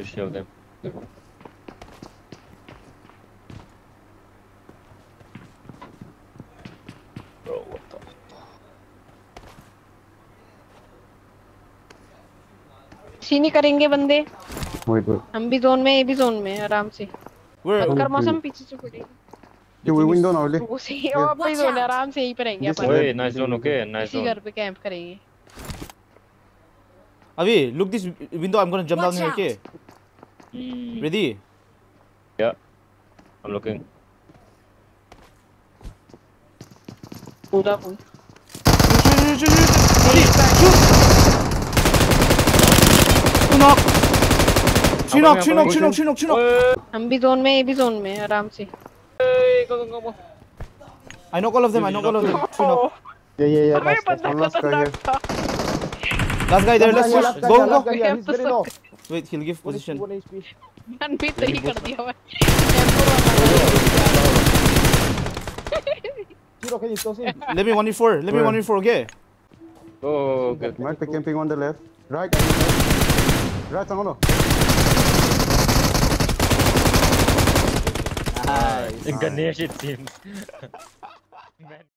to show them. Bro, what the? सी नहीं करेंगे बंदे Wait, wait. हम भी जोन में ये भी जोन में आराम से? कर. मौसम पीछे से पड़ेगी Okay, we win down only. वो सही और अपने जोन है आराम से यहीं पे रहेंगे अपन way. Hey, nice zone, okay, nice इसी zone. घर पे कैंप करेंगे Avi, look this window. I'm gonna jump down Watch here. out. Mm, Ready? yeah, I'm looking. पूरा full Shoot, shoot, shoot, shoot. Avi, shoot. Two knock. Three knock, three knock, three knock, three knock, three knock. हम भी zone में ये भी zone में आराम से Hey, go, go, go, go. I knock all of them. I knock all of them. Three knock. Yeah, yeah, yeah. अरे Last, बंदा one last guy खतरनाक here. था Last guy there. Let's Last push. guy, Go, last go. guy, yeah, he's very low. Wait, he'll give position. One HP. मन Last guy there, let's push. Go, go. He's. Wait, he'll give position. Man. Let me 1v4, let me 1v4, okay? Oh, okay. Mark the camping on the left. Right. Right, Sangono. Nice. Ganesh, it seems.